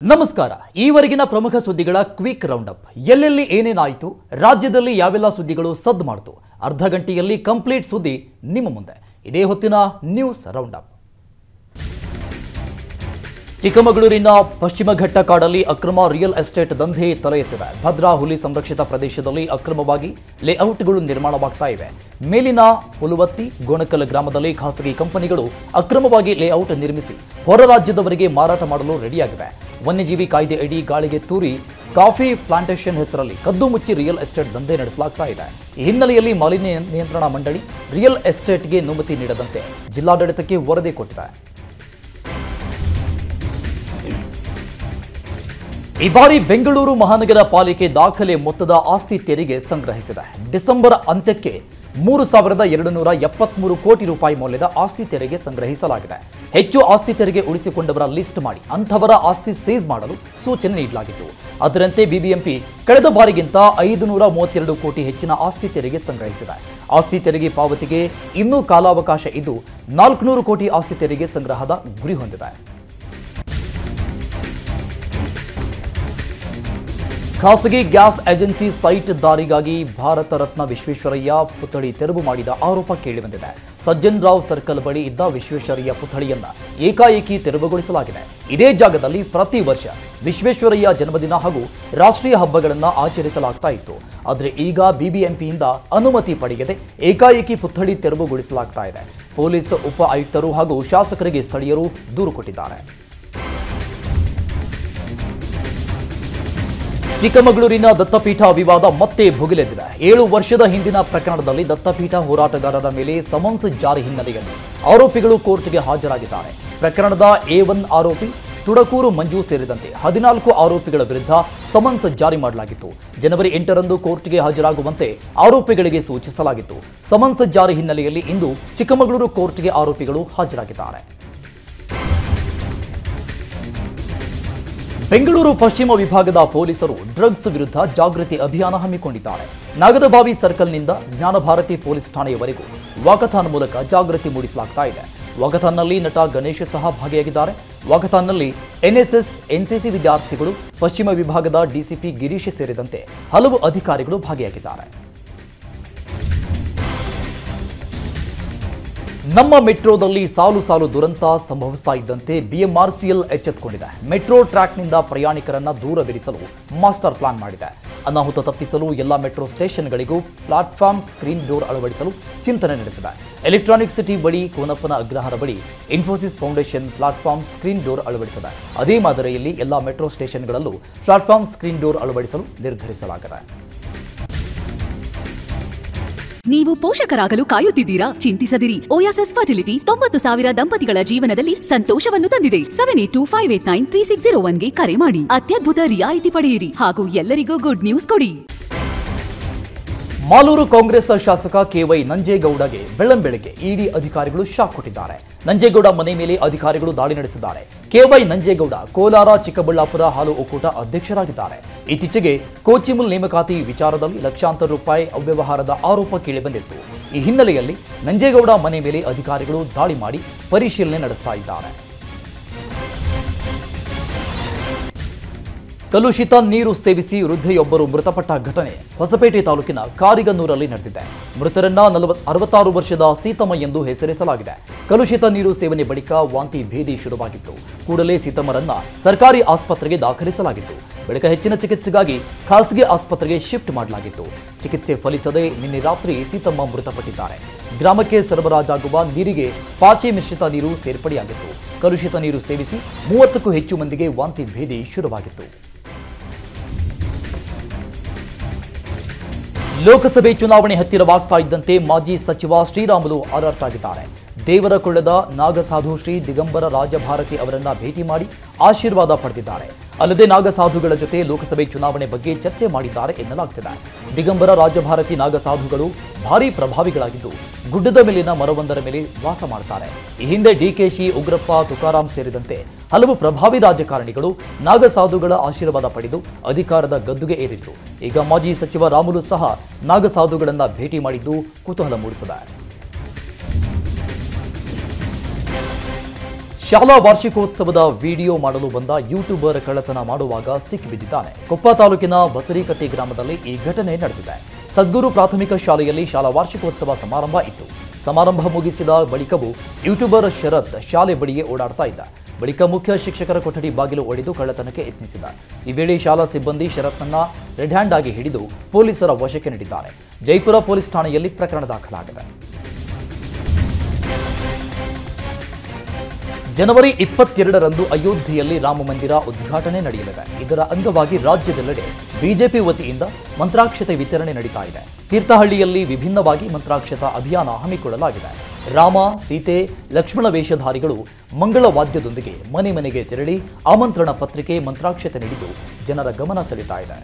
ನಮಸ್ಕಾರ. ಈವರೆಗಿನ ಪ್ರಮುಖ ಸುದ್ದಿಗಳ ಕ್ವಿಕ್ ರೌಂಡ್ ಅಪ್ ಎಲ್ಲೆಲ್ಲಿ ಏನೇನಾಯಿತು ರಾಜ್ಯದಲ್ಲಿ ಯಾವೆಲ್ಲ ಸುದ್ದಿಗಳು ಸದ್ದು ಮಾಡಿತು? ಅರ್ಧ ಗಂಟೆಯಲ್ಲಿ ಕಂಪ್ಲೀಟ್ ಸುದ್ದಿ ನಿಮ್ಮ ಮುಂದೆ. ಇದೇ ಹೊತ್ತಿನ ನ್ಯೂಸ್ ರೌಂಡ್ ಅಪ್ ಚಿಕ್ಕಮಗಳೂರಿನ ಪಶ್ಚಿಮ ಘಟ್ಟ ಕಾಡಲ್ಲಿ ಅಕ್ರಮ ರಿಯಲ್ ಎಸ್ಟೇಟ್ ದಂಧೆ ತಲೆ ಎತ್ತಿದೆ. ಭದ್ರಾ ಹುಲಿ ಸಂರಕ್ಷಿತ ಪ್ರದೇಶದಲ್ಲಿ ಅಕ್ರಮವಾಗಿ ಲೇಔಟ್ಗಳು ನಿರ್ಮಾಣವಾಗ್ತಾ ಇವೆ. ಮೇಲಿನ ಹುಲುವತ್ತಿ, ಗೋಣಕಲ್ ಗ್ರಾಮದಲ್ಲಿ ಖಾಸಗಿ ಕಂಪನಿಗಳು ಅಕ್ರಮವಾಗಿ ಲೇಔಟ್ ನಿರ್ಮಿಸಿ ಹೊರ ರಾಜ್ಯದವರಿಗೆ ಮಾರಾಟ ಮಾಡಲು ರೆಡಿಯಾಗಿವೆ. ವನ್ಯಜೀವಿ ಕಾಯ್ದೆ ಅಡಿ ಗಾಳಿಗೆ ತೂರಿ ಕಾಫಿ ಪ್ಲಾಂಟೇಷನ್ ಹೆಸರಲ್ಲಿ ಕದ್ದು ಮುಚ್ಚಿ ರಿಯಲ್ ಎಸ್ಟೇಟ್ ದಂಧೆ ನಡೆಸಲಾಗ್ತಾ ಇದೆ. ಈ ಹಿನ್ನೆಲೆಯಲ್ಲಿ ಮಾಲಿನ್ಯ ನಿಯಂತ್ರಣ ಮಂಡಳಿ ರಿಯಲ್ ಎಸ್ಟೇಟ್ಗೆ ಅನುಮತಿ ನೀಡದಂತೆ ಜಿಲ್ಲಾಡಳಿತಕ್ಕೆ ವರದಿ ಕೊಟ್ಟಿದೆ. ಈ ಬಾರಿ ಬೆಂಗಳೂರು ಮಹಾನಗರ ಪಾಲಿಕೆ ದಾಖಲೆ ಮೊತ್ತದ ಆಸ್ತಿ ತೆರಿಗೆ ಸಂಗ್ರಹಿಸಿದೆ. ಡಿಸೆಂಬರ್ ಅಂತ್ಯಕ್ಕೆ ಮೂರು ಸಾವಿರದ ಎರಡು ನೂರ ಎಪ್ಪತ್ಮೂರು ಕೋಟಿ ರೂಪಾಯಿ ಮೌಲ್ಯದ ಆಸ್ತಿ ತೆರಿಗೆ ಸಂಗ್ರಹಿಸಲಾಗಿದೆ. ಹೆಚ್ಚು ಆಸ್ತಿ ತೆರಿಗೆ ಉಳಿಸಿಕೊಂಡವರ ಲಿಸ್ಟ್ ಮಾಡಿ, ಅಂಥವರ ಆಸ್ತಿ ಸೀಸ್ ಮಾಡಲು ಸೂಚನೆ ನೀಡಲಾಗಿತ್ತು. ಅದರಂತೆ ಬಿಬಿಎಂಪಿ ಕಳೆದ ಬಾರಿಗಿಂತ ಐದು ನೂರ ಮೂವತ್ತೆರಡು ಕೋಟಿ ಹೆಚ್ಚಿನ ಆಸ್ತಿ ತೆರಿಗೆ ಸಂಗ್ರಹಿಸಿದೆ. ಆಸ್ತಿ ತೆರಿಗೆ ಪಾವತಿಗೆ ಇನ್ನೂ ಕಾಲಾವಕಾಶ ಇದ್ದು ನಾಲ್ಕುನೂರು ಕೋಟಿ ಆಸ್ತಿ ತೆರಿಗೆ ಸಂಗ್ರಹದ ಗುರಿ ಹೊಂದಿದೆ. ಖಾಸಗಿ ಗ್ಯಾಸ್ ಏಜೆನ್ಸಿ ಸೈಟ್ ದಾರಿಗಾಗಿ ಭಾರತ ರತ್ನ ವಿಶ್ವೇಶ್ವರಯ್ಯ ಪುತ್ಥಳಿ ತೆರವು ಮಾಡಿದ ಆರೋಪ ಕೇಳಿಬಂದಿದೆ ಸಜ್ಜನ್ ರಾವ್ ಸರ್ಕಲ್ ಬಳಿ ಇದ್ದ ವಿಶ್ವೇಶ್ವರಯ್ಯ ಪುತ್ಥಳಿಯನ್ನ ಏಕಾಏಕಿ ತೆರವುಗೊಳಿಸಲಾಗಿದೆ. ಇದೇ ಜಾಗದಲ್ಲಿ ಪ್ರತಿ ವರ್ಷ ವಿಶ್ವೇಶ್ವರಯ್ಯ ಜನ್ಮದಿನ ಹಾಗೂ ರಾಷ್ಟ್ರೀಯ ಹಬ್ಬಗಳನ್ನು ಆಚರಿಸಲಾಗ್ತಾ ಇತ್ತು. ಆದರೆ ಈಗ ಬಿಬಿಎಂಪಿಯಿಂದ ಅನುಮತಿ ಪಡೆಯದೆ ಏಕಾಏಕಿ ಪುತ್ಥಳಿ ತೆರವುಗೊಳಿಸಲಾಗ್ತಾ ಇದೆ. ಪೊಲೀಸ್ ಉಪ ಆಯುಕ್ತರು ಹಾಗೂ ಶಾಸಕರಿಗೆ ಸ್ಥಳೀಯರು ದೂರು ಕೊಟ್ಟಿದ್ದಾರೆ. ಚಿಕ್ಕಮಗಳೂರಿನ ದತ್ತಪೀಠ ವಿವಾದ ಮತ್ತೆ ಭುಗಿಲೆದ್ದಿದೆ. ಏಳು ವರ್ಷದ ಹಿಂದಿನ ಪ್ರಕರಣದಲ್ಲಿ ದತ್ತಪೀಠ ಹೋರಾಟಗಾರರ ಮೇಲೆ ಸಮನ್ಸ್ ಜಾರಿ ಹಿನ್ನೆಲೆಯಲ್ಲಿ ಆರೋಪಿಗಳು ಕೋರ್ಟ್ಗೆ ಹಾಜರಾಗಿದ್ದಾರೆ. ಪ್ರಕರಣದ ಎ ಒನ್ ಆರೋಪಿ ತುಡಕೂರು ಮಂಜು ಸೇರಿದಂತೆ ಹದಿನಾಲ್ಕು ಆರೋಪಿಗಳ ವಿರುದ್ಧ ಸಮನ್ಸ್ ಜಾರಿ ಮಾಡಲಾಗಿತ್ತು. ಜನವರಿ ಎಂಟರಂದು ಕೋರ್ಟ್ಗೆ ಹಾಜರಾಗುವಂತೆ ಆರೋಪಿಗಳಿಗೆ ಸೂಚಿಸಲಾಗಿತ್ತು. ಸಮನ್ಸ್ ಜಾರಿ ಹಿನ್ನೆಲೆಯಲ್ಲಿ ಇಂದು ಚಿಕ್ಕಮಗಳೂರು ಕೋರ್ಟ್ಗೆ ಆರೋಪಿಗಳು ಹಾಜರಾಗಿದ್ದಾರೆ. ಬೆಂಗಳೂರು ಪಶ್ಚಿಮ ವಿಭಾಗದ ಪೊಲೀಸರು ಡ್ರಗ್ಸ್ ವಿರುದ್ಧ ಜಾಗೃತಿ ಅಭಿಯಾನ ಹಮ್ಮಿಕೊಂಡಿದ್ದಾರೆ. ನಾಗದಬಾವಿ ಸರ್ಕಲ್ನಿಂದ ಜ್ಞಾನಭಾರತಿ ಪೊಲೀಸ್ ಠಾಣೆಯವರೆಗೂ ವಾಕಥಾನ್ ಮೂಲಕ ಜಾಗೃತಿ ಮೂಡಿಸಲಾಗ್ತಾ ಇದೆ. ವಾಕಥಾನ್ನಲ್ಲಿ ನಟ ಗಣೇಶ್ ಸಹ ಭಾಗಿಯಾಗಿದ್ದಾರೆ. ವಾಕಥಾನ್ನಲ್ಲಿ ಎನ್ಎಸ್ಎಸ್, ಎನ್ಸಿಸಿ ವಿದ್ಯಾರ್ಥಿಗಳು, ಪಶ್ಚಿಮ ವಿಭಾಗದ ಡಿಸಿಪಿ ಗಿರೀಶ್ ಸೇರಿದಂತೆ ಹಲವು ಅಧಿಕಾರಿಗಳು ಭಾಗಿಯಾಗಿದ್ದಾರೆ. ನಮ್ಮ ಮೆಟ್ರೋದಲ್ಲಿ ಸಾಲು ಸಾಲು ದುರಂತ ಸಂಭವಿಸ್ತಾ ಇದ್ದಂತೆ ಬಿಎಂಆರ್ಸಿಎಲ್ ಎಚ್ಚೆತ್ತುಕೊಂಡಿದೆ ಮೆಟ್ರೋ ಟ್ರ್ಯಾಕ್ನಿಂದ ಪ್ರಯಾಣಿಕರನ್ನ ದೂರವಿರಿಸಲು ಮಾಸ್ಟರ್ ಪ್ಲಾನ್ ಮಾಡಿದೆ. ಅನಾಹುತ ತಪ್ಪಿಸಲು ಎಲ್ಲ ಮೆಟ್ರೋ ಸ್ಟೇಷನ್ಗಳಿಗೂ ಪ್ಲಾಟ್ಫಾರ್ಮ್ ಸ್ಕ್ರೀನ್ ಡೋರ್ ಅಳವಡಿಸಲು ಚಿಂತನೆ ನಡೆಸಿದೆ. ಎಲೆಕ್ಟ್ರಾನಿಕ್ ಸಿಟಿ ಬಳಿ ಕೋನಪ್ಪನ ಅಗ್ರಹಾರ ಬಳಿ Infosys foundation platform screen door ಅಳವಡಿಸಿದೆ. ಅದೇ ಮಾದರಿಯಲ್ಲಿ ಎಲ್ಲ ಮೆಟ್ರೋ ಸ್ಟೇಷನ್ಗಳಲ್ಲೂ ಪ್ಲಾಟ್ಫಾರ್ಮ್ ಸ್ಕ್ರೀನ್ ಡೋರ್ ಅಳವಡಿಸಲು ನಿರ್ಧರಿಸಲಾಗಿದೆ. ನೀವು ಪೋಷಕರಾಗಲು ಕಾಯುತ್ತಿದ್ದೀರಾ? ಚಿಂತಿಸದಿರಿ. ಓಯಾಸಸ್ ಫರ್ಟಿಲಿಟಿ ತೊಂಬತ್ತು ಸಾವಿರ ದಂಪತಿಗಳ ಜೀವನದಲ್ಲಿ ಸಂತೋಷವನ್ನು ತಂದಿದೆ. Seven eight two five eight nine three six zero ಒನ್ಗೆ ಕರೆ ಮಾಡಿ. ಅತ್ಯದ್ಭುತ ರಿಯಾಯಿತಿ ಪಡೆಯಿರಿ. ಹಾಗೂ ಎಲ್ಲರಿಗೂ ಗುಡ್ ನ್ಯೂಸ್ ಕೊಡಿ. ಮಾಲೂರು ಕಾಂಗ್ರೆಸ್ ಶಾಸಕ ಕೆವೈ ನಂಜೇಗೌಡಗೆ ಬೆಳ್ಳಂಬೆಳಗ್ಗೆ ಇಡಿ ಅಧಿಕಾರಿಗಳು ಶಾಕ್ ಕೊಟ್ಟಿದ್ದಾರೆ. ನಂಜೇಗೌಡ ಮನೆ ಮೇಲೆ ಅಧಿಕಾರಿಗಳು ದಾಳಿ ನಡೆಸಿದ್ದಾರೆ. ಕೆವೈ ನಂಜೇಗೌಡ ಕೋಲಾರ, ಚಿಕ್ಕಬಳ್ಳಾಪುರ ಹಾಲು ಒಕ್ಕೂಟ ಅಧ್ಯಕ್ಷರಾಗಿದ್ದಾರೆ. ಇತ್ತೀಚೆಗೆ ಕೋಚಿಮುಲ್ ನೇಮಕಾತಿ ವಿಚಾರದಲ್ಲಿ ಲಕ್ಷಾಂತರ ರೂಪಾಯಿ ಅವ್ಯವಹಾರದ ಆರೋಪ ಕೇಳಿಬಂದಿತ್ತು. ಈ ಹಿನ್ನೆಲೆಯಲ್ಲಿ ನಂಜೇಗೌಡ ಮನೆ ಮೇಲೆ ಅಧಿಕಾರಿಗಳು ದಾಳಿ ಮಾಡಿ ಪರಿಶೀಲನೆ ನಡೆಸ್ತಾ ಇದ್ದಾರೆ. ಕಲುಷಿತ ನೀರು ಸೇವಿಸಿ ವೃದ್ಧೆಯೊಬ್ಬರು ಮೃತಪಟ್ಟ ಘಟನೆ ಹೊಸಪೇಟೆ ತಾಲೂಕಿನ ಕಾರಿಗನ್ನೂರಲ್ಲಿ ನಡೆದಿದೆ. ಮೃತರನ್ನ ನಲವತ್ ಅರವತ್ತಾರು ವರ್ಷದ ಸೀತಮ್ಮ ಎಂದು ಹೆಸರಿಸಲಾಗಿದೆ. ಕಲುಷಿತ ನೀರು ಸೇವನೆ ಬಳಿಕ ವಾಂತಿ ಭೇದಿ ಶುರುವಾಗಿತ್ತು. ಕೂಡಲೇ ಸೀತಮ್ಮರನ್ನ ಸರ್ಕಾರಿ ಆಸ್ಪತ್ರೆಗೆ ದಾಖಲಿಸಲಾಗಿತ್ತು. ಬಳಿಕ ಹೆಚ್ಚಿನ ಚಿಕಿತ್ಸೆಗಾಗಿ ಖಾಸಗಿ ಆಸ್ಪತ್ರೆಗೆ ಶಿಫ್ಟ್ ಮಾಡಲಾಗಿತ್ತು. ಚಿಕಿತ್ಸೆ ಫಲಿಸದೆ ನಿನ್ನೆ ರಾತ್ರಿ ಸೀತಮ್ಮ ಮೃತಪಟ್ಟಿದ್ದಾರೆ. ಗ್ರಾಮಕ್ಕೆ ಸರಬರಾಜಾಗುವ ನೀರಿಗೆ ಪಾಚಿ ಮಿಶ್ರಿತ ನೀರು ಸೇರ್ಪಡೆಯಾಗಿತ್ತು. ಕಲುಷಿತ ನೀರು ಸೇವಿಸಿ ಮೂವತ್ತಕ್ಕೂ ಹೆಚ್ಚು ಮಂದಿಗೆ ವಾಂತಿ ಭೇದಿ ಶುರುವಾಗಿತ್ತು. ಲೋಕಸಭೆ ಚುನಾವಣೆ ಹತ್ತಿರವಾಗ್ತಾ ಇದ್ದಂತೆ ಮಾಜಿ ಸಚಿವ ಶ್ರೀರಾಮುಲು ಅಲರ್ಟ್ ಆಗಿದ್ದಾರೆ ದೇವರಕೊಳ್ಳದ ನಾಗಸಾಧು ಶ್ರೀ ದಿಗಂಬರ ರಾಜಭಾರತಿ ಅವರನ್ನ ಭೇಟಿ ಮಾಡಿ ಆಶೀರ್ವಾದ ಪಡೆದಿದ್ದಾರೆ. ಅಲ್ಲದೆ ನಾಗಸಾಧುಗಳ ಜೊತೆ ಲೋಕಸಭೆ ಚುನಾವಣೆ ಬಗ್ಗೆ ಚರ್ಚೆ ಮಾಡಿದ್ದಾರೆ ಎನ್ನಲಾಗ್ತಿದೆ. ದಿಗಂಬರ ರಾಜಭಾರತಿ ನಾಗಸಾಧುಗಳು ಭಾರೀ ಪ್ರಭಾವಿಗಳಾಗಿದ್ದು ಗುಡ್ಡದ ಮೇಲಿನ ಮರವೊಂದರ ಮೇಲೆ ವಾಸ ಮಾಡ್ತಾರೆ. ಈ ಹಿಂದೆ ಡಿಕೆಶಿ ಉಗ್ರಪ್ಪ, ತುಕಾರಾಂ ಸೇರಿದಂತೆ ಹಲವು ಪ್ರಭಾವಿ ರಾಜಕಾರಣಿಗಳು ನಾಗಸಾಧುಗಳ ಆಶೀರ್ವಾದ ಪಡೆದು ಅಧಿಕಾರದ ಗದ್ದುಗೆ ಏರಿದ್ರು. ಈಗ ಮಾಜಿ ಸಚಿವ ರಾಮುಲು ಸಹ ನಾಗಸಾಧುಗಳನ್ನ ಭೇಟಿ ಮಾಡಿದ್ದು ಕುತೂಹಲ ಮೂಡಿಸಿದೆ. ಶಾಲಾ ವಾರ್ಷಿಕೋತ್ಸವದ ವಿಡಿಯೋ ಮಾಡಲು ಬಂದ ಯೂಟ್ಯೂಬರ್ ಕಳ್ಳತನ ಮಾಡುವಾಗ ಸಿಕ್ಕಿಬಿದ್ದಿದ್ದಾನೆ. ಕೊಪ್ಪ ತಾಲೂಕಿನ ಬಸರಿಕಟ್ಟಿ ಗ್ರಾಮದಲ್ಲಿ ಈ ಘಟನೆ ನಡೆದಿದೆ. ಸದ್ಗುರು ಪ್ರಾಥಮಿಕ ಶಾಲೆಯಲ್ಲಿ ಶಾಲಾ ವಾರ್ಷಿಕೋತ್ಸವ ಸಮಾರಂಭ ಇತ್ತು. ಸಮಾರಂಭ ಮುಗಿಸಿದ ಬಳಿಕವೂ ಯೂಟ್ಯೂಬರ್ ಶರತ್ ಶಾಲೆ ಬಳಿಯೇ ಓಡಾಡ್ತಾ ಇದ್ದ. ಬಳಿಕ ಮುಖ್ಯ ಶಿಕ್ಷಕರ ಕೊಠಡಿ ಬಾಗಿಲು ಒಡೆದು ಕಳ್ಳತನಕ್ಕೆ ಯತ್ನಿಸಿದ. ಈ ವೇಳೆ ಶಾಲಾ ಸಿಬ್ಬಂದಿ ಶರತ್ನನ್ನ ರೆಡ್ ಹ್ಯಾಂಡ್ ಆಗಿ ಹಿಡಿದು ಪೊಲೀಸರ ವಶಕ್ಕೆ ನೀಡಿದ್ದಾರೆ. ಜೈಪುರ ಪೊಲೀಸ್ ಠಾಣೆಯಲ್ಲಿ ಪ್ರಕರಣ ದಾಖಲಾಗಿದೆ. ಜನವರಿ ಇಪ್ಪತ್ತೆರಡರಂದು ಅಯೋಧ್ಯೆಯಲ್ಲಿ ರಾಮ ಮಂದಿರ ಉದ್ಘಾಟನೆ ನಡೆಯಲಿದೆ. ಇದರ ಅಂಗವಾಗಿ ರಾಜ್ಯದೆಲ್ಲೆಡೆ ಬಿಜೆಪಿ ವತಿಯಿಂದ ಮಂತ್ರಾಕ್ಷತೆ ವಿತರಣೆ ನಡೀತಾ ಇದೆ. ತೀರ್ಥಹಳ್ಳಿಯಲ್ಲಿ ವಿಭಿನ್ನವಾಗಿ ಮಂತ್ರಾಕ್ಷತ ಅಭಿಯಾನ ಹಮ್ಮಿಕೊಳ್ಳಲಾಗಿದೆ. ರಾಮ, ಸೀತೆ, ಲಕ್ಷ್ಮಣ ವೇಷಧಾರಿಗಳು ಮಂಗಳ ವಾದ್ಯದೊಂದಿಗೆ ಮನೆ ಮನೆಗೆ ತೆರಳಿ ಆಮಂತ್ರಣ ಪತ್ರಿಕೆ ಮಂತ್ರಾಕ್ಷತೆ ನೀಡಿದ್ದು ಜನರ ಗಮನ ಸೆಳೀತಾ ಇದೆ.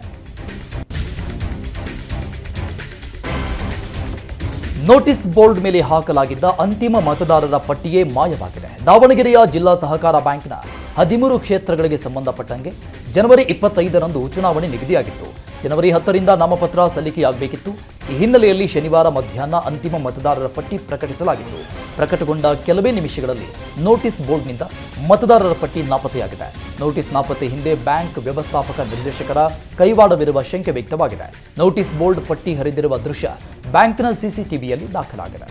ನೋಟಿಸ್ ಬೋರ್ಡ್ ಮೇಲೆ ಹಾಕಲಾಗಿದ್ದ ಅಂತಿಮ ಮತದಾರರ ಪಟ್ಟಿಯೇ ಮಾಯವಾಗಿದೆ. ದಾವಣಗೆರೆಯ ಜಿಲ್ಲಾ ಸಹಕಾರ ಬ್ಯಾಂಕ್ನ ಹದಿಮೂರು ಕ್ಷೇತ್ರಗಳಿಗೆ ಸಂಬಂಧಪಟ್ಟಂಗೆ ಜನವರಿ ಇಪ್ಪತ್ತೈದರಂದು ಚುನಾವಣೆ ನಿಗದಿಯಾಗಿತ್ತು. ಜನವರಿ ಹತ್ತರಿಂದ ನಾಮಪತ್ರ ಸಲ್ಲಿಕೆಯಾಗಬೇಕಿತ್ತು. ಈ ಹಿನ್ನೆಲೆಯಲ್ಲಿ ಶನಿವಾರ ಮಧ್ಯಾಹ್ನ ಅಂತಿಮ ಮತದಾರರ ಪಟ್ಟಿ ಪ್ರಕಟಿಸಲಾಗಿತ್ತು. ಪ್ರಕಟಗೊಂಡ ಕೆಲವೇ ನಿಮಿಷಗಳಲ್ಲಿ ನೋಟಿಸ್ ಬೋರ್ಡ್ನಿಂದ ಮತದಾರರ ಪಟ್ಟಿ ನಾಪತ್ತೆಯಾಗಿದೆ. ನೋಟಿಸ್ ನಾಪತ್ತೆ ಹಿಂದೆ ಬ್ಯಾಂಕ್ ವ್ಯವಸ್ಥಾಪಕ ನಿರ್ದೇಶಕರ ಕೈವಾಡವಿರುವ ಶಂಕೆ ವ್ಯಕ್ತವಾಗಿದೆ. ನೋಟಿಸ್ ಬೋರ್ಡ್ ಪಟ್ಟಿ ಹರಿದಿರುವ ದೃಶ್ಯ ಬ್ಯಾಂಕ್ನ ಸಿಸಿಟಿವಿಯಲ್ಲಿ ದಾಖಲಾಗಿದೆ.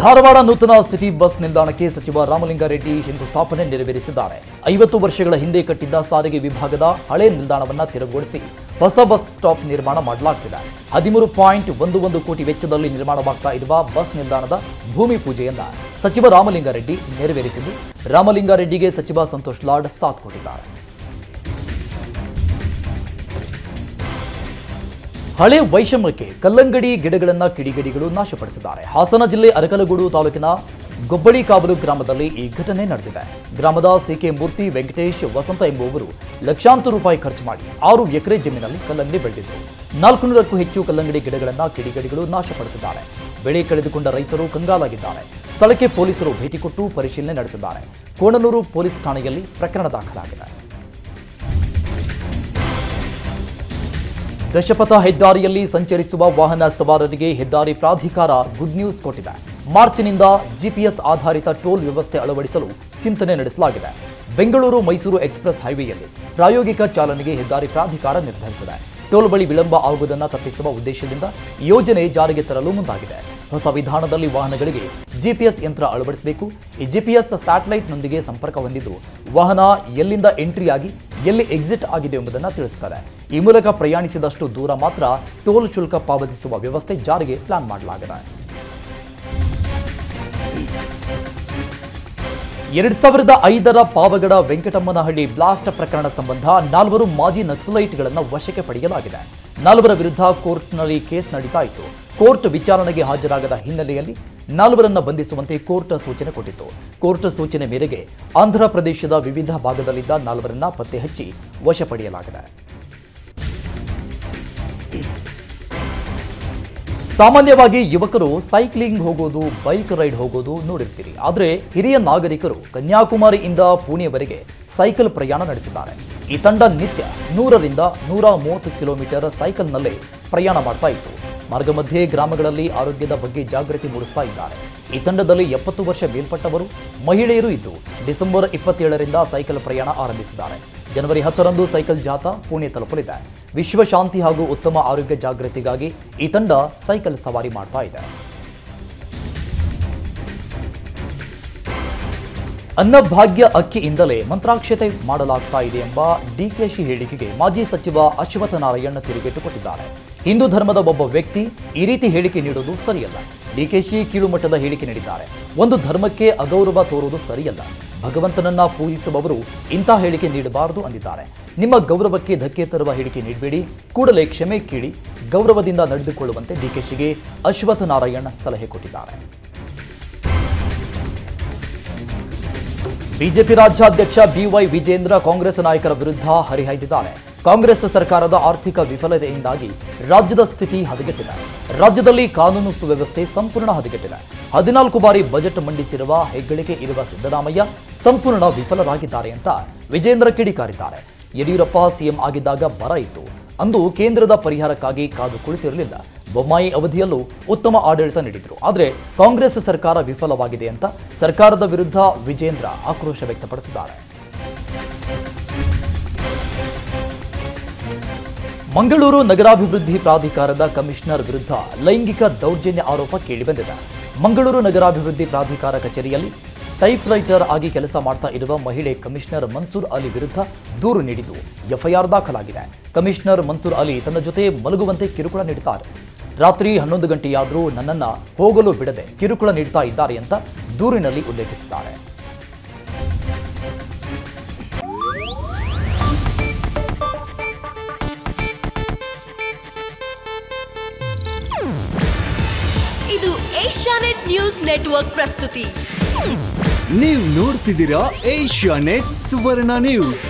ಧಾರವಾಡ ನೂತನ ಸಿಟಿ ಬಸ್ ನಿಲ್ದಾಣಕ್ಕೆ ಸಚಿವ ರಾಮಲಿಂಗಾರೆಡ್ಡಿ ಶಂಕುಸ್ಥಾಪನೆ ನೆರವೇರಿಸಿದ್ದಾರೆ. ಐವತ್ತು ವರ್ಷಗಳ ಹಿಂದೆ ಕಟ್ಟಿದ್ದ ಸಾರಿಗೆ ವಿಭಾಗದ ಹಳೆ ನಿಲ್ದಾಣವನ್ನು ತೆರವುಗೊಳಿಸಿ ಹೊಸ ಬಸ್ ಸ್ಟಾಪ್ ನಿರ್ಮಾಣ ಮಾಡಲಾಗ್ತಿದೆ. ಹದಿಮೂರು ಪಾಯಿಂಟ್ ಒಂದು ಒಂದು ಕೋಟಿ ವೆಚ್ಚದಲ್ಲಿ ನಿರ್ಮಾಣವಾಗ್ತಾ ಇರುವ ಬಸ್ ನಿಲ್ದಾಣದ ಭೂಮಿ ಪೂಜೆಯನ್ನ ಸಚಿವ ರಾಮಲಿಂಗಾರೆಡ್ಡಿ ನೆರವೇರಿಸಿದ್ದು ರಾಮಲಿಂಗಾರೆಡ್ಡಿಗೆ ಸಚಿವ ಸಂತೋಷ್ ಲಾಡ್ ಸಾಥ್ ಕೊಟ್ಟಿದ್ದಾರೆ. ಹಳೆ ವೈಷಮ್ಯಕ್ಕೆ ಕಲ್ಲಂಗಡಿ ಗಿಡಗಳನ್ನು ಕಿಡಿಗಡಿಗಳು ನಾಶಪಡಿಸಿದ್ದಾರೆ. ಹಾಸನ ಜಿಲ್ಲೆ ಅರಕಲಗೂಡು ತಾಲೂಕಿನ ಗೊಬ್ಬಳಿ ಕಾವಲು ಗ್ರಾಮದಲ್ಲಿ ಈ ಘಟನೆ ನಡೆದಿದೆ. ಗ್ರಾಮದ ಸಿಕೆ ಮೂರ್ತಿ ವೆಂಕಟೇಶ್ ವಸಂತ ಎಂಬುವವರು ಲಕ್ಷಾಂತರ ರೂಪಾಯಿ ಖರ್ಚು ಮಾಡಿ ಆರು ಎಕರೆ ಜಮೀನಲ್ಲಿ ಕಲ್ಲಂಗಡಿ ಬೆಳೆದಿದ್ದರು ನಾಲ್ಕುನೂರಕ್ಕೂ ಹೆಚ್ಚು ಕಲ್ಲಂಗಡಿ ಗಿಡಗಳನ್ನು ಕಿಡಿಗಡಿಗಳು ನಾಶಪಡಿಸಿದ್ದಾರೆ. ಬೆಳೆ ಕಳೆದುಕೊಂಡ ರೈತರು ಕಂಗಾಲಾಗಿದ್ದಾರೆ. ಸ್ಥಳಕ್ಕೆ ಪೊಲೀಸರು ಭೇಟಿ ಕೊಟ್ಟು ಪರಿಶೀಲನೆ ನಡೆಸಿದ್ದಾರೆ. ಕೋಣನೂರು ಪೊಲೀಸ್ ಠಾಣೆಯಲ್ಲಿ ಪ್ರಕರಣ ದಾಖಲಾಗಿದೆ. ದಶಪಥ ಹೆದ್ದಾರಿಯಲ್ಲಿ ಸಂಚರಿಸುವ ವಾಹನ ಸವಾರರಿಗೆ ಹೆದ್ದಾರಿ ಪ್ರಾಧಿಕಾರ ಗುಡ್ ನ್ಯೂಸ್ ಕೊಟ್ಟಿದೆ. ಮಾರ್ಚ್ನಿಂದ ಜಿಪಿಎಸ್ ಆಧಾರಿತ ಟೋಲ್ ವ್ಯವಸ್ಥೆ ಅಳವಡಿಸಲು ಚಿಂತನೆ ನಡೆಸಲಾಗಿದೆ. ಬೆಂಗಳೂರು ಮೈಸೂರು ಎಕ್ಸ್ಪ್ರೆಸ್ ಹೈವೇಯಲ್ಲಿ ಪ್ರಾಯೋಗಿಕ ಚಾಲನೆಗೆ ಹೆದ್ದಾರಿ ಪ್ರಾಧಿಕಾರ ನಿರ್ಧರಿಸಿದೆ. ಟೋಲ್ ಬಳಿ ವಿಳಂಬ ಆಗುವುದನ್ನು ತಪ್ಪಿಸುವ ಉದ್ದೇಶದಿಂದ ಯೋಜನೆ ಜಾರಿಗೆ ತರಲು ಮುಂದಾಗಿದೆ. ಹೊಸ ವಿಧಾನದಲ್ಲಿ ವಾಹನಗಳಿಗೆ ಜಿಪಿಎಸ್ ಯಂತ್ರ ಅಳವಡಿಸಬೇಕು. ಈ ಜಿಪಿಎಸ್ ಸ್ಯಾಟಲೈಟ್ನೊಂದಿಗೆ ಸಂಪರ್ಕ ಹೊಂದಿದ್ದು ವಾಹನ ಎಲ್ಲಿಂದ ಎಂಟ್ರಿಯಾಗಿ ಎಲ್ಲಿ ಎಕ್ಸಿಟ್ ಆಗಿದೆ ಎಂಬುದನ್ನು ತಿಳಿಸ್ತಾರೆ ಈ ಮೂಲಕ ಪ್ರಯಾಣಿಸಿದಷ್ಟು ದೂರ ಮಾತ್ರ ಟೋಲ್ ಶುಲ್ಕ ಪಾವತಿಸುವ ವ್ಯವಸ್ಥೆ ಜಾರಿಗೆ ಪ್ಲಾನ್ ಮಾಡಲಾಗಿದೆ. ಎರಡ್ ಸಾವಿರದ ಐದರ ಪಾವಗಡ ವೆಂಕಟಮ್ಮನಹಳ್ಳಿ ಬ್ಲಾಸ್ಟ್ ಪ್ರಕರಣ ಸಂಬಂಧ ನಾಲ್ವರು ಮಾಜಿ ನಕ್ಸಲೈಟ್ಗಳನ್ನು ವಶಕ್ಕೆ ಪಡೆಯಲಾಗಿದೆ. ನಾಲ್ವರ ವಿರುದ್ಧ ಕೋರ್ಟ್ನಲ್ಲಿ ಕೇಸ್ ನಡೀತಾ ಇತ್ತು. ಕೋರ್ಟ್ ವಿಚಾರಣೆಗೆ ಹಾಜರಾಗದ ಹಿನ್ನೆಲೆಯಲ್ಲಿ ನಾಲ್ವರನ್ನ ಬಂಧಿಸುವಂತೆ ಕೋರ್ಟ್ ಸೂಚನೆ ಕೊಟ್ಟಿತ್ತು. ಕೋರ್ಟ್ ಸೂಚನೆ ಮೇರೆಗೆ ಆಂಧ್ರ ಪ್ರದೇಶದ ವಿವಿಧ ಭಾಗದಲ್ಲಿದ್ದ ನಾಲ್ವರನ್ನ ಪತ್ತೆ ಹಚ್ಚಿ ಸಾಮಾನ್ಯವಾಗಿ ಯುವಕರು ಸೈಕ್ಲಿಂಗ್ ಹೋಗೋದು, ಬೈಕ್ ರೈಡ್ ಹೋಗೋದು ನೋಡಿರ್ತೀರಿ. ಆದರೆ ಹಿರಿಯ ನಾಗರಿಕರು ಕನ್ಯಾಕುಮಾರಿಯಿಂದ ಪುಣೆವರೆಗೆ ಸೈಕಲ್ ಪ್ರಯಾಣ ನಡೆಸಿದ್ದಾರೆ. ಈ ತಂಡ ನಿತ್ಯ ನೂರರಿಂದ ನೂರ ಮೂವತ್ತು ಕಿಲೋಮೀಟರ್ ಸೈಕಲ್ನಲ್ಲೇ ಪ್ರಯಾಣ ಮಾಡ್ತಾ ಇತ್ತು. ಮಾರ್ಗ ಮಧ್ಯೆ ಗ್ರಾಮಗಳಲ್ಲಿ ಆರೋಗ್ಯದ ಬಗ್ಗೆ ಜಾಗೃತಿ ಮೂಡಿಸ್ತಾ ಇದ್ದಾರೆ. ಈ ತಂಡದಲ್ಲಿ ಎಪ್ಪತ್ತು ವರ್ಷ ಮೇಲ್ಪಟ್ಟವರು, ಮಹಿಳೆಯರು ಇದ್ದು ಡಿಸೆಂಬರ್ ಇಪ್ಪತ್ತೇಳರಿಂದ ಸೈಕಲ್ ಪ್ರಯಾಣ ಆರಂಭಿಸಿದ್ದಾರೆ. ಜನವರಿ ಹತ್ತರಂದು ಸೈಕಲ್ ಜಾಥಾ ಪುಣೆ ತಲುಪಲಿದೆ. ವಿಶ್ವ ಶಾಂತಿ ಹಾಗೂ ಉತ್ತಮ ಆರೋಗ್ಯ ಜಾಗೃತಿಗಾಗಿ ಈ ತಂಡ ಸೈಕಲ್ ಸವಾರಿ ಮಾಡ್ತಾ ಇದೆ. ಅನ್ನಭಾಗ್ಯ ಅಕ್ಕಿಯಿಂದಲೇ ಮಂತ್ರಾಕ್ಷತೆ ಮಾಡಲಾಗ್ತಾ ಇದೆ ಎಂಬ ಡಿಕೆಶಿ ಹೇಳಿಕೆಗೆ ಮಾಜಿ ಸಚಿವ ಅಶ್ವಥ ನಾರಾಯಣ ತಿರುಗೇಟು ಕೊಟ್ಟಿದ್ದಾರೆ ಹಿಂದೂ ಧರ್ಮದ ಒಬ್ಬ ವ್ಯಕ್ತಿ ಈ ರೀತಿ ಹೇಳಿಕೆ ನೀಡುವುದು ಸರಿಯಲ್ಲ. ಡಿಕೆಶಿ ಕೀಳುಮಟ್ಟದ ಹೇಳಿಕೆ ನೀಡಿದ್ದಾರೆ. ಒಂದು ಧರ್ಮಕ್ಕೆ ಅಗೌರವ ತೋರುವುದು ಸರಿಯಲ್ಲ. ಭಗವಂತನನ್ನ ಪೂಜಿಸುವವರು ಇಂಥ ಹೇಳಿಕೆ ನೀಡಬಾರದು ಅಂದಿದ್ದಾರೆ. ನಿಮ್ಮ ಗೌರವಕ್ಕೆ ಧಕ್ಕೆ ತರುವ ಹೇಳಿಕೆ ನೀಡಬೇಡಿ. ಕೂಡಲೇ ಕ್ಷಮೆ ಕೇಳಿ ಗೌರವದಿಂದ ನಡೆದುಕೊಳ್ಳುವಂತೆ ಡಿಕೆಶಿಗೆ ಅಶ್ವಥ ನಾರಾಯಣ ಸಲಹೆ ಕೊಟ್ಟಿದ್ದಾರೆ. ಬಿಜೆಪಿ ರಾಜ್ಯಾಧ್ಯಕ್ಷ ಬಿವೈ ವಿಜೇಂದ್ರ ಕಾಂಗ್ರೆಸ್ ನಾಯಕರ ವಿರುದ್ಧ ಹರಿಹಾಯ್ದಿದ್ದಾರೆ. ಕಾಂಗ್ರೆಸ್ ಸರ್ಕಾರದ ಆರ್ಥಿಕ ವಿಫಲತೆಯಿಂದಾಗಿ ರಾಜ್ಯದ ಸ್ಥಿತಿ ಹದಗೆಟ್ಟಿದೆ. ರಾಜ್ಯದಲ್ಲಿ ಕಾನೂನು ಸುವ್ಯವಸ್ಥೆ ಸಂಪೂರ್ಣ ಹದಗೆಟ್ಟಿದೆ. ಹದಿನಾಲ್ಕು ಬಾರಿ ಬಜೆಟ್ ಮಂಡಿಸಿರುವ ಹೆಗ್ಗಳಿಕೆ ಇರುವ ಸಿದ್ದರಾಮಯ್ಯ ಸಂಪೂರ್ಣ ವಿಫಲರಾಗಿದ್ದಾರೆ ಅಂತ ವಿಜೇಂದ್ರ ಕಿಡಿಕಾರಿದ್ದಾರೆ. ಯಡಿಯೂರಪ್ಪ ಸಿಎಂ ಆಗಿದ್ದಾಗ ಬರ ಇತ್ತು. ಅಂದು ಕೇಂದ್ರದ ಪರಿಹಾರಕ್ಕಾಗಿ ಕಾದು ಕುಳಿತಿರಲಿಲ್ಲ. ಬೊಮ್ಮಾಯಿ ಅವಧಿಯಲ್ಲೂ ಉತ್ತಮ ಆಡಳಿತ ನೀಡಿದರು. ಆದರೆ ಕಾಂಗ್ರೆಸ್ ಸರ್ಕಾರ ವಿಫಲವಾಗಿದೆ ಅಂತ ಸರ್ಕಾರದ ವಿರುದ್ಧ ವಿಜೇಂದ್ರ ಆಕ್ರೋಶ ವ್ಯಕ್ತಪಡಿಸಿದ್ದಾರೆ. ಮಂಗಳೂರು ನಗರಾಭಿವೃದ್ಧಿ ಪ್ರಾಧಿಕಾರದ ಕಮಿಷನರ್ ವಿರುದ್ಧ ಲೈಂಗಿಕ ದೌರ್ಜನ್ಯ ಆರೋಪ ಕೇಳಿಬಂದಿದೆ. ಮಂಗಳೂರು ನಗರಾಭಿವೃದ್ಧಿ ಪ್ರಾಧಿಕಾರ ಕಚೇರಿಯಲ್ಲಿ ಟೈಪ್ ರೈಟರ್ ಆಗಿ ಕೆಲಸ ಮಾಡ್ತಾ ಇರುವ ಮಹಿಳೆ ಕಮಿಷನರ್ ಮನ್ಸೂರ್ ಅಲಿ ವಿರುದ್ಧ ದೂರು ನೀಡಿದ್ದು ಎಫ್ಐಆರ್ ದಾಖಲಾಗಿದೆ. ಕಮಿಷನರ್ ಮನ್ಸೂರ್ ಅಲಿ ತನ್ನ ಜೊತೆ ಮಲಗುವಂತೆ ಕಿರುಕುಳ ನೀಡುತ್ತಾರೆ. ರಾತ್ರಿ ಹನ್ನೊಂದು ಗಂಟೆಯಾದರೂ ನನ್ನನ್ನ ಹೋಗಲು ಬಿಡದೆ ಕಿರುಕುಳ ನೀಡ್ತಾ ಇದ್ದಾರೆ ಅಂತ ದೂರಿನಲ್ಲಿ ಉಲ್ಲೇಖಿಸಿದ್ದಾರೆ. ಇದು ಏಷ್ಯಾನೆಟ್ ನ್ಯೂಸ್ ನೆಟ್ವರ್ಕ್ ಪ್ರಸ್ತುತಿ. ನೀವು ನೋಡ್ತಿದ್ದೀರಾ ಏಷ್ಯಾ ನೆಟ್ ಸುವರ್ಣ ನ್ಯೂಸ್.